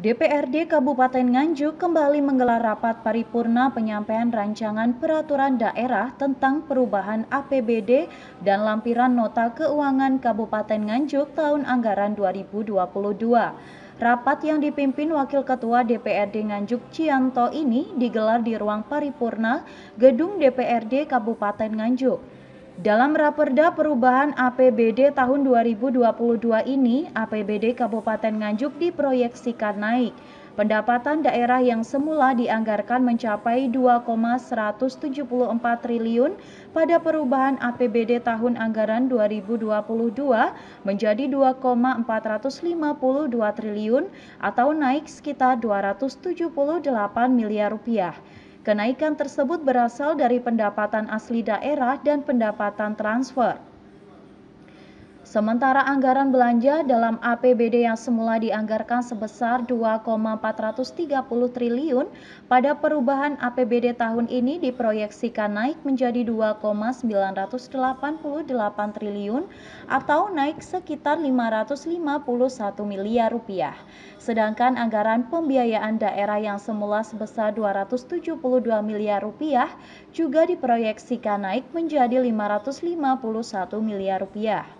DPRD Kabupaten Nganjuk kembali menggelar rapat paripurna penyampaian rancangan peraturan daerah tentang perubahan APBD dan lampiran nota keuangan Kabupaten Nganjuk tahun anggaran 2022. Rapat yang dipimpin Wakil Ketua DPRD Nganjuk Cianto ini digelar di ruang paripurna Gedung DPRD Kabupaten Nganjuk. Dalam Raperda Perubahan APBD tahun 2022 ini, APBD Kabupaten Nganjuk diproyeksikan naik. Pendapatan daerah yang semula dianggarkan mencapai 2,174 triliun pada perubahan APBD tahun anggaran 2022 menjadi 2,452 triliun atau naik sekitar 278 miliar rupiah. Kenaikan tersebut berasal dari pendapatan asli daerah dan pendapatan transfer. Sementara anggaran belanja dalam APBD yang semula dianggarkan sebesar 2,430 triliun pada perubahan APBD tahun ini diproyeksikan naik menjadi 2,988 triliun atau naik sekitar 551 miliar rupiah. Sedangkan anggaran pembiayaan daerah yang semula sebesar 272 miliar rupiah juga diproyeksikan naik menjadi 551 miliar rupiah.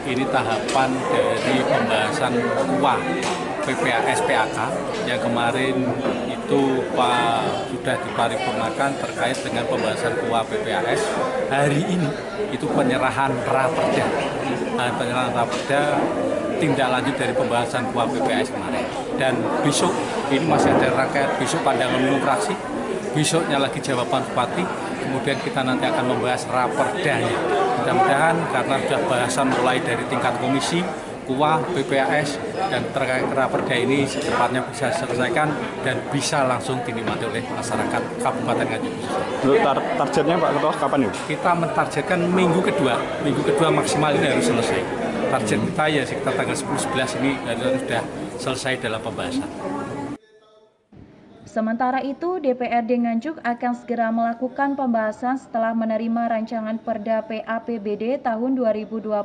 Ini tahapan dari pembahasan UA PPAS PAK yang kemarin itu Pak sudah diparipurnakan terkait dengan pembahasan UA PPAS. Hari ini itu penyerahan raperda. Nah, penyerahan raperda tindak lanjut dari pembahasan UA PPAS kemarin. Dan besok ini masih ada rangkaian besok pandangan umum fraksi, besoknya lagi jawaban bupati, kemudian kita nanti akan membahas raperdanya mudah-mudahan karena sudah bahasan mulai dari tingkat komisi, KUA, BPAS, dan terkait raperda ini secepatnya bisa selesaikan dan bisa langsung dinikmati oleh masyarakat Kabupaten Nganjuk. Tar targetnya Pak Ketua kapan itu? Kita mentargetkan minggu kedua, minggu kedua maksimal ini harus selesai. Target kita ya sekitar tanggal 10-11 ini sudah selesai dalam pembahasan. Sementara itu, DPRD Nganjuk akan segera melakukan pembahasan setelah menerima rancangan Perda PAPBD tahun 2022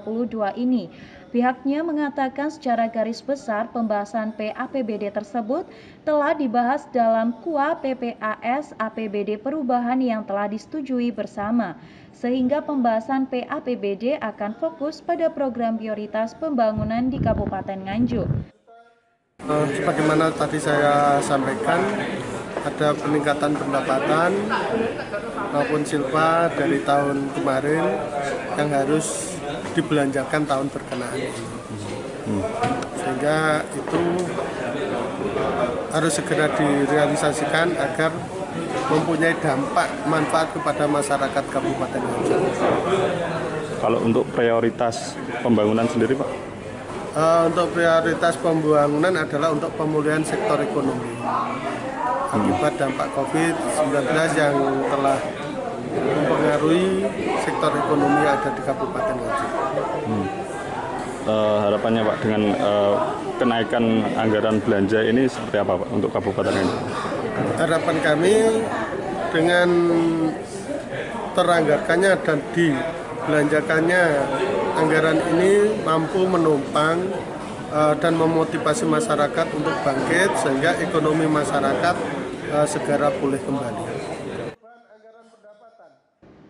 ini. Pihaknya mengatakan secara garis besar pembahasan PAPBD tersebut telah dibahas dalam KUA PPAS APBD perubahan yang telah disetujui bersama, sehingga pembahasan PAPBD akan fokus pada program prioritas pembangunan di Kabupaten Nganjuk. Uh, sebagaimana tadi saya sampaikan, ada peningkatan pendapatan maupun silpa dari tahun kemarin yang harus dibelanjakan tahun berkenaan. Sehingga itu harus segera direalisasikan agar mempunyai dampak manfaat kepada masyarakat Kabupaten. Kalau untuk prioritas pembangunan sendiri, Pak? Uh, untuk prioritas pembangunan adalah untuk pemulihan sektor ekonomi akibat dampak COVID-19 yang telah mempengaruhi sektor ekonomi yang ada di Kabupaten Nganjuk. Hmm. Uh, harapannya Pak dengan uh, kenaikan anggaran belanja ini seperti apa Pak untuk Kabupaten Nganjuk? Harapan kami dengan teranggarkannya dan dibelanjakannya anggaran ini mampu menopang uh, dan memotivasi masyarakat untuk bangkit sehingga ekonomi masyarakat uh, segera pulih kembali.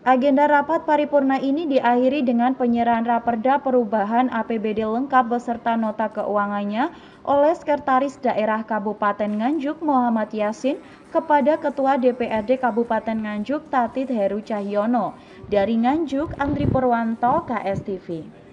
Agenda rapat paripurna ini diakhiri dengan penyerahan raperda perubahan APBD lengkap beserta nota keuangannya oleh Sekretaris Daerah Kabupaten Nganjuk Muhammad Yasin kepada Ketua DPRD Kabupaten Nganjuk Tatit Heru Cahyono. Dari Nganjuk, Andri Purwanto, KSTV.